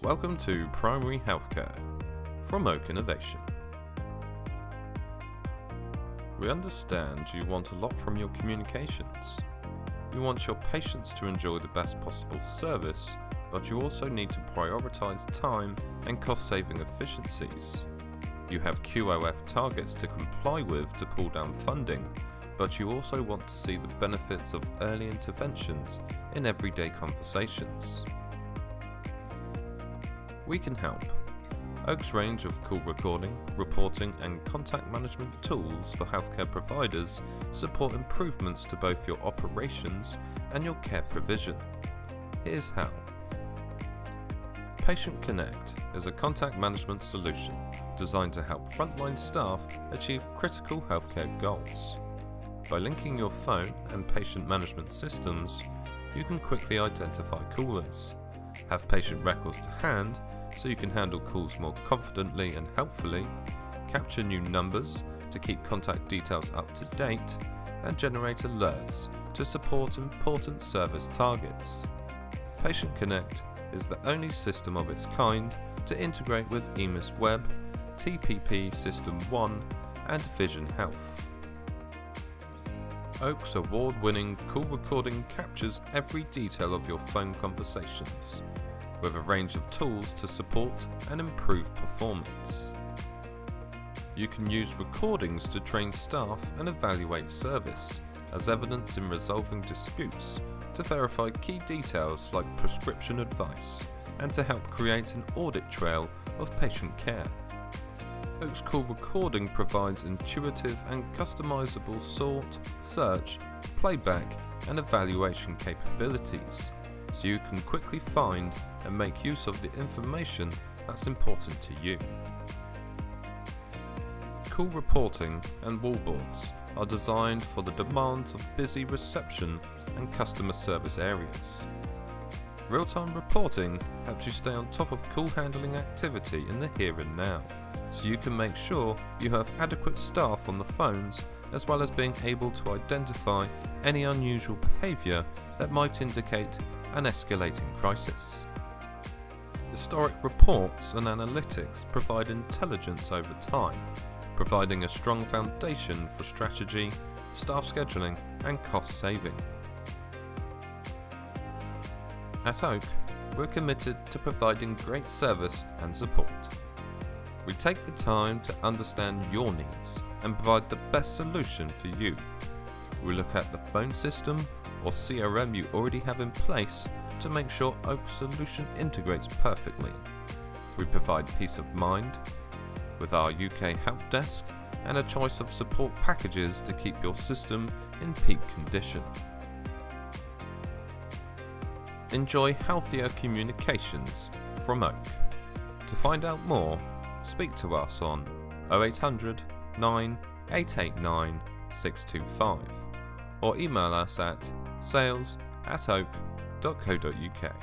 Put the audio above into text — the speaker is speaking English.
Welcome to Primary Healthcare from Oak Innovation. We understand you want a lot from your communications. You want your patients to enjoy the best possible service, but you also need to prioritise time and cost saving efficiencies. You have QOF targets to comply with to pull down funding, but you also want to see the benefits of early interventions in everyday conversations. We can help. Oak's range of call recording, reporting and contact management tools for healthcare providers support improvements to both your operations and your care provision. Here's how. Patient Connect is a contact management solution designed to help frontline staff achieve critical healthcare goals. By linking your phone and patient management systems, you can quickly identify callers, have patient records to hand so you can handle calls more confidently and helpfully, capture new numbers to keep contact details up to date, and generate alerts to support important service targets. Patient Connect is the only system of its kind to integrate with EMIS Web, TPP System 1 and Vision Health. Oak's award-winning call recording captures every detail of your phone conversations, with a range of tools to support and improve performance. You can use recordings to train staff and evaluate service, as evidence in resolving disputes to verify key details like prescription advice, and to help create an audit trail of patient care. Oak's Call Recording provides intuitive and customizable sort, search, playback, and evaluation capabilities, so you can quickly find and make use of the information that's important to you. Call reporting and wallboards are designed for the demands of busy reception and customer service areas. Real-time reporting helps you stay on top of call handling activity in the here and now, so you can make sure you have adequate staff on the phones as well as being able to identify any unusual behaviour that might indicate an escalating crisis. Historic reports and analytics provide intelligence over time, providing a strong foundation for strategy, staff scheduling and cost saving. At Oak, we're committed to providing great service and support. We take the time to understand your needs and provide the best solution for you. We look at the phone system or CRM you already have in place to make sure Oak's solution integrates perfectly. We provide peace of mind with our UK help desk and a choice of support packages to keep your system in peak condition. Enjoy healthier communications from Oak. To find out more, speak to us on 0800 9 889 625 or email us at sales at oak.co.uk.